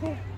Yeah.